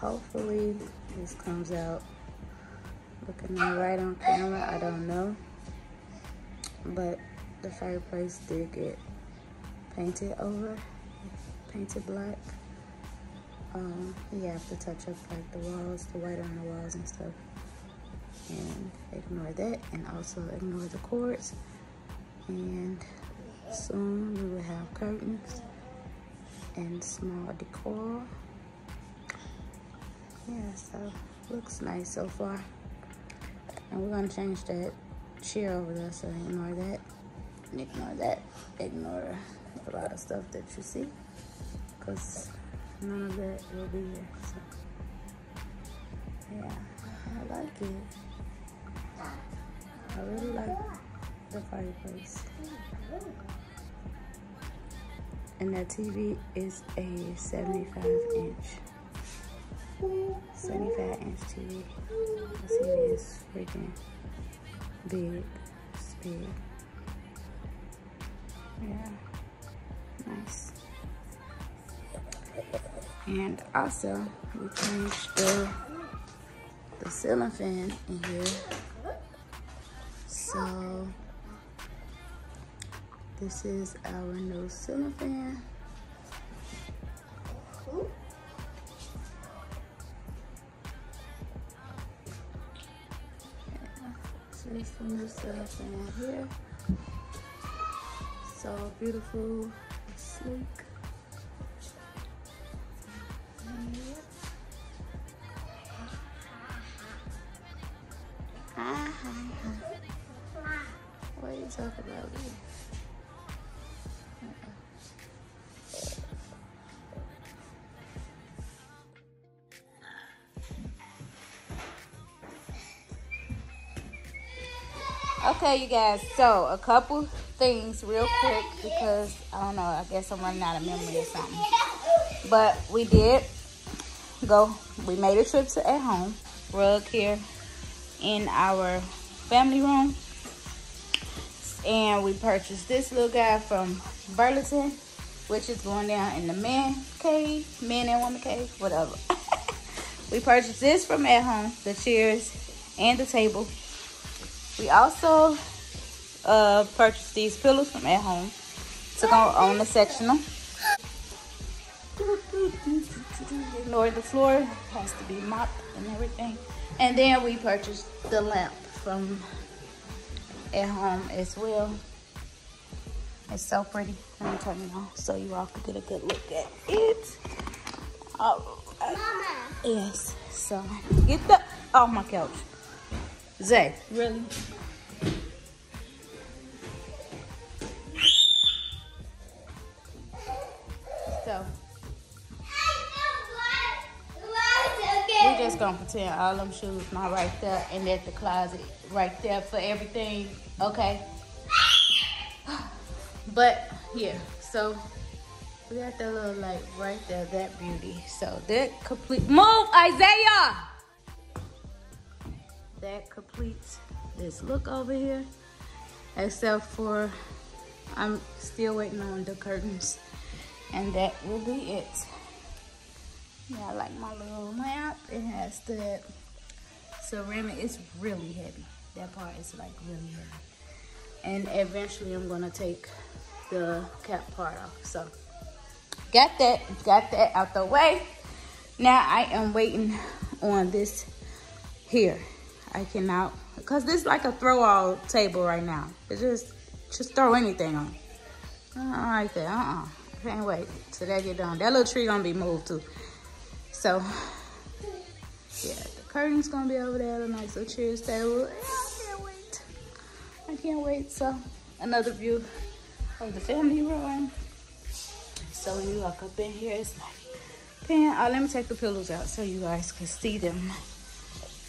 hopefully this comes out looking right on camera. I don't know. But the fireplace did get painted over, painted black. Um, you have to touch up like the walls, the white on the walls and stuff. And ignore that and also ignore the cords. And soon we will have curtains and small decor. Yeah, so looks nice so far. And we're gonna change that chair over there, so ignore that. And ignore that. Ignore a lot of stuff that you see. Cause none of that will be here. So yeah, I like it. I really like the fireplace. And that TV is a 75 inch. 75 inch TV. The TV is freaking big. Big. Yeah. Nice. And also, we changed the, the ceiling fan in here. So, this is our new ceiling fan. So this ceiling fan here. So beautiful, sleek. Hi, ah, hi, hi. What are you talking about? Okay, you guys. So a couple things real quick because I don't know. I guess I'm running out of memory or something. But we did go. We made a trip to at home rug here in our family room, and we purchased this little guy from Burlington, which is going down in the man cave, men and woman cave, whatever. we purchased this from at home, the chairs and the table. We also uh, purchased these pillows from at home to go on the sectional. Ignore the floor, has to be mopped and everything. And then we purchased the lamp from at home as well. It's so pretty. Let me turn it on so you all can get a good look at it. Oh, Mama. Yes. So get the off my couch. Zay, really? So we just gonna pretend all them shoes not right there and that the closet right there for everything. Okay. But yeah, so we got that little light right there, that beauty. So that complete move, Isaiah. That completes this look over here. Except for I'm still waiting on the curtains. And that will be it. Yeah, I like my little lamp. It has the ceramic. It's really heavy. That part is like really heavy. And eventually I'm gonna take the cap part off. So got that, got that out the way. Now I am waiting on this here. I cannot, cause this is like a throw all table right now. It's just, just throw anything on. Uh, right there, uh-uh. I can't wait till that get done. That little tree gonna be moved too. So, yeah, the curtain's gonna be over there, the nice little cheers table. I can't wait. I can't wait. So, another view of the family room. So when you walk up in here, it's like, man, oh, let me take the pillows out so you guys can see them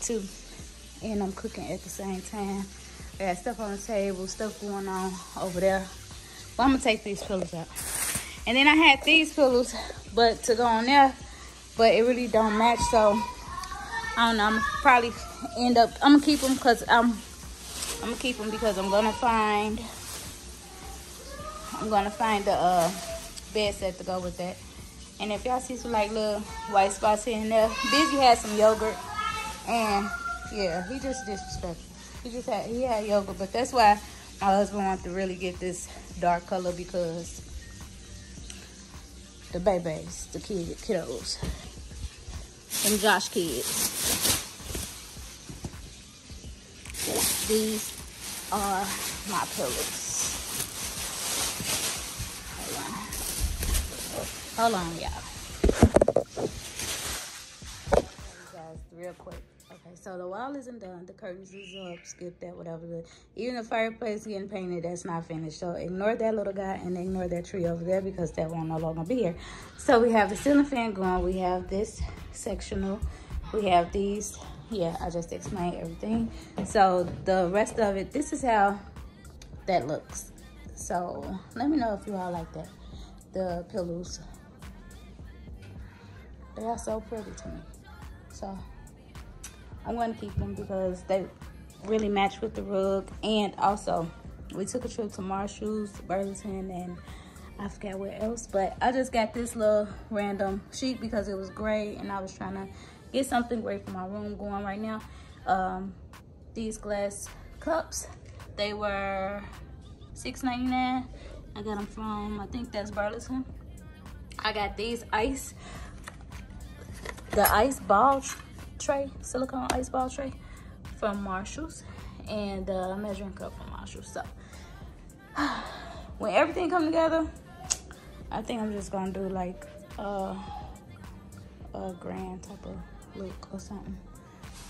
too. And I'm cooking at the same time. I got stuff on the table, stuff going on over there. But I'm gonna take these pillows out. And then I had these pillows, but to go on there, but it really don't match. So I don't know. I'm probably end up. I'm gonna keep them because I'm. I'm gonna keep them because I'm gonna find. I'm gonna find the uh, bed set to go with that, And if y'all see some like little white spots here and there, Busy had some yogurt. And yeah, he just disrespectful. He just had he had yoga, but that's why my husband wants to really get this dark color because the babies, the kid kiddos, them Josh kids. These are my pillows. Hold on, Hold on y'all. Guys, real quick. Okay, so the wall isn't done. The curtains is up. Skip that, whatever. The, even the fireplace getting painted, that's not finished. So ignore that little guy and ignore that tree over there because that won't no longer be here. So we have the ceiling fan going. We have this sectional. We have these. Yeah, I just explained everything. So the rest of it, this is how that looks. So let me know if you all like that. The pillows. They are so pretty to me. So I'm going to keep them because they really match with the rug. And also, we took a trip to Marshall's, Burlington, and I forgot where else. But I just got this little random sheet because it was gray and I was trying to get something great for my room going right now. Um, these glass cups, they were $6.99. I got them from, I think that's Burlington. I got these ice, the ice ball tray, silicone ice ball tray from Marshalls and uh, a measuring cup from Marshalls. So when everything come together, I think I'm just gonna do like a, a grand type of look or something.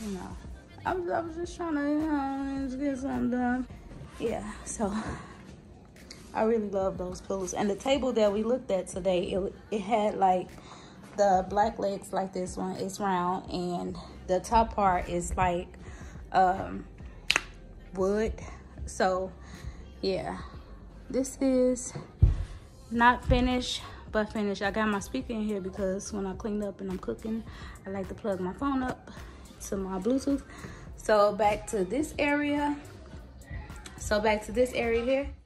You know, I was, I was just trying to, you know, just get something done. Yeah, so I really love those pillows. And the table that we looked at today, it, it had like the black legs like this one is round and the top part is like um, wood. So yeah. This is not finished but finished. I got my speaker in here because when i clean up and i'm cooking i like to plug my phone up to my bluetooth. So back to this area. So back to this area here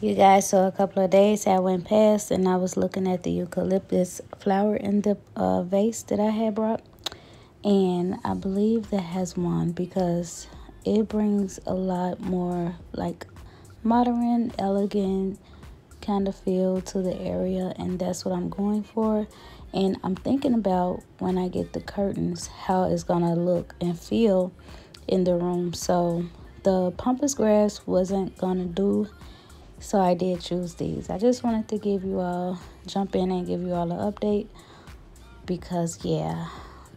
you guys, so a couple of days I went past and I was looking at the eucalyptus flower in the uh, vase that I had brought. And I believe that has won because it brings a lot more like modern, elegant kind of feel to the area. And that's what I'm going for. And I'm thinking about when I get the curtains, how it's going to look and feel in the room. So the pampas grass wasn't going to do so I did choose these. I just wanted to give you all, jump in and give you all an update because yeah,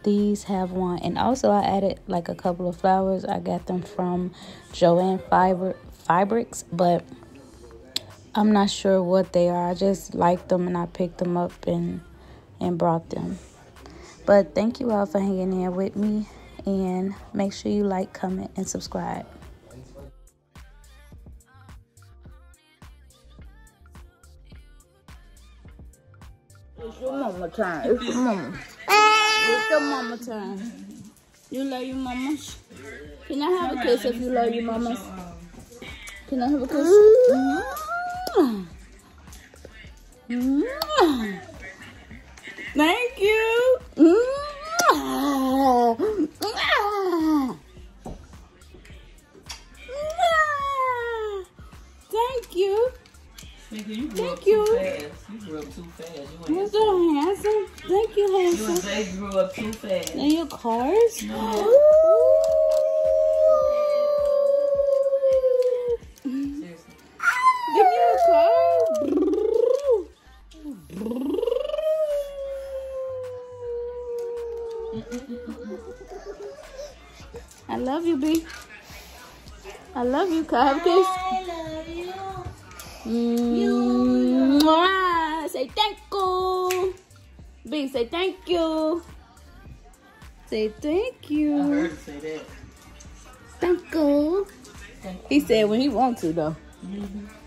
these have one. And also I added like a couple of flowers. I got them from Joann Fiber Fabrics, but I'm not sure what they are. I just liked them and I picked them up and and brought them. But thank you all for hanging in with me and make sure you like, comment, and subscribe. Mama time. It's mama. It's your mama time. You love your mamas? Can I have a kiss if you love your mamas? Can I have a kiss? Thank you. Thank you. Thank you grew up too fast. You You're so handsome. Thank you, handsome. You and Zay grew up too fast. And your cars? No. Give me a car. I love you, B. I love you, Cupcakes. I love you. Mm. You say thank you. B, say thank you. Say thank you. I heard say that. Thank you. Thank you. He said when he wants to, though. Mm -hmm.